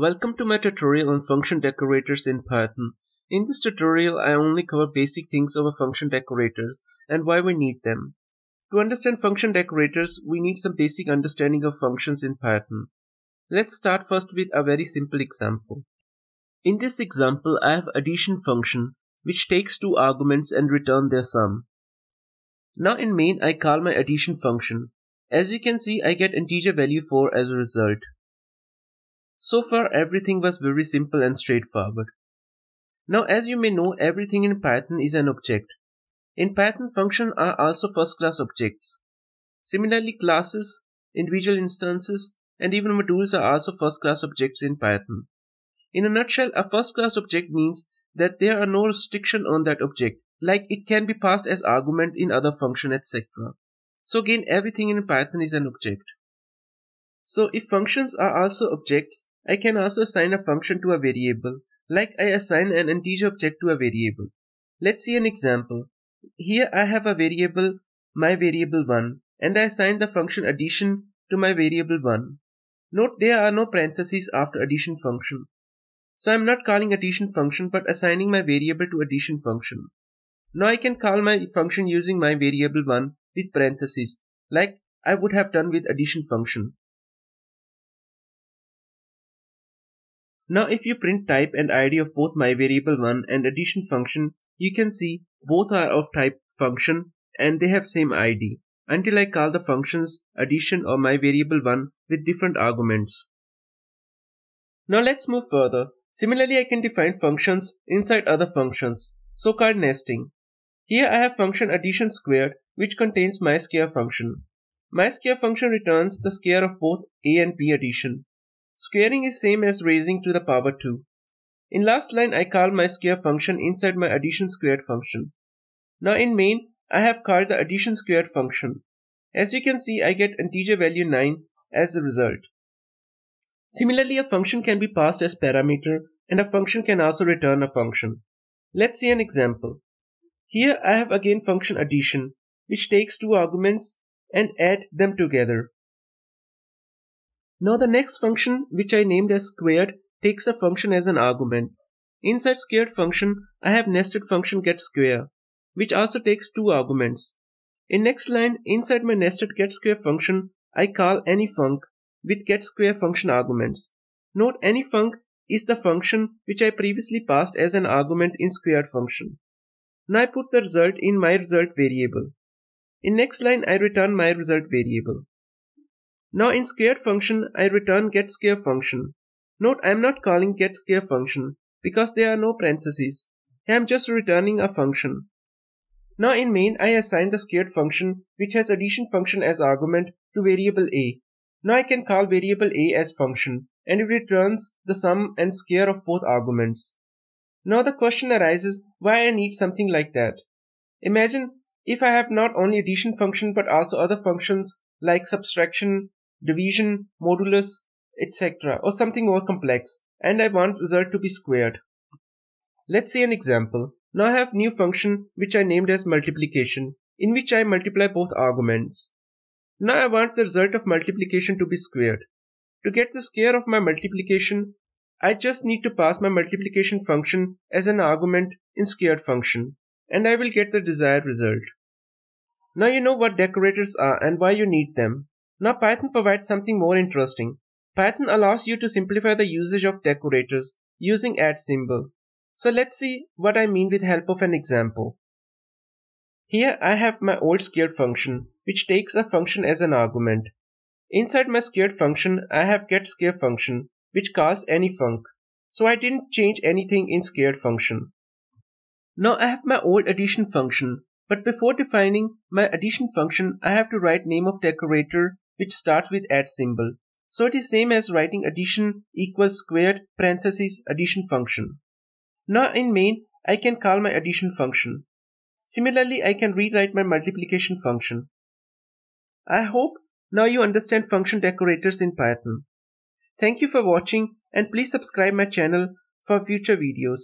Welcome to my tutorial on function decorators in Python. In this tutorial, I only cover basic things over function decorators and why we need them. To understand function decorators, we need some basic understanding of functions in Python. Let's start first with a very simple example. In this example, I have addition function which takes two arguments and return their sum. Now in main, I call my addition function. As you can see, I get integer value 4 as a result. So far everything was very simple and straightforward. Now as you may know everything in Python is an object. In Python functions are also first class objects. Similarly classes, individual instances and even modules are also first class objects in Python. In a nutshell a first class object means that there are no restriction on that object like it can be passed as argument in other function etc. So again everything in Python is an object. So if functions are also objects, I can also assign a function to a variable, like I assign an integer object to a variable. Let's see an example. Here I have a variable, my variable 1, and I assign the function addition to my variable 1. Note there are no parentheses after addition function. So I'm not calling addition function but assigning my variable to addition function. Now I can call my function using my variable 1 with parentheses, like I would have done with addition function. Now if you print type and id of both my variable 1 and addition function, you can see both are of type function and they have same id until I call the functions addition or my variable 1 with different arguments. Now let's move further. Similarly, I can define functions inside other functions, so-called nesting. Here I have function addition squared which contains my square function. My square function returns the square of both a and b addition Squaring is same as raising to the power 2. In last line I call my square function inside my addition squared function. Now in main I have called the addition squared function. As you can see I get integer value 9 as a result. Similarly a function can be passed as parameter and a function can also return a function. Let's see an example. Here I have again function addition which takes two arguments and add them together. Now the next function which I named as squared takes a function as an argument. Inside squared function I have nested function get square which also takes two arguments. In next line inside my nested get square function I call any func with get square function arguments. Note any func is the function which I previously passed as an argument in squared function. Now I put the result in my result variable. In next line I return my result variable. Now in squared function I return get square function. Note I am not calling get square function because there are no parentheses. I am just returning a function. Now in main I assign the squared function which has addition function as argument to variable a. Now I can call variable a as function and it returns the sum and square of both arguments. Now the question arises why I need something like that. Imagine if I have not only addition function but also other functions like subtraction, division, modulus, etc. or something more complex and I want result to be squared. Let's see an example. Now I have new function which I named as multiplication in which I multiply both arguments. Now I want the result of multiplication to be squared. To get the square of my multiplication, I just need to pass my multiplication function as an argument in squared function and I will get the desired result. Now you know what decorators are and why you need them. Now Python provides something more interesting. Python allows you to simplify the usage of decorators using add symbol. So let's see what I mean with help of an example. Here I have my old squared function which takes a function as an argument. Inside my squared function I have get square function which calls any func. So I didn't change anything in squared function. Now I have my old addition function but before defining my addition function I have to write name of decorator which starts with add symbol. So it is same as writing addition equals squared parentheses addition function. Now in main I can call my addition function. Similarly I can rewrite my multiplication function. I hope now you understand function decorators in Python. Thank you for watching and please subscribe my channel for future videos.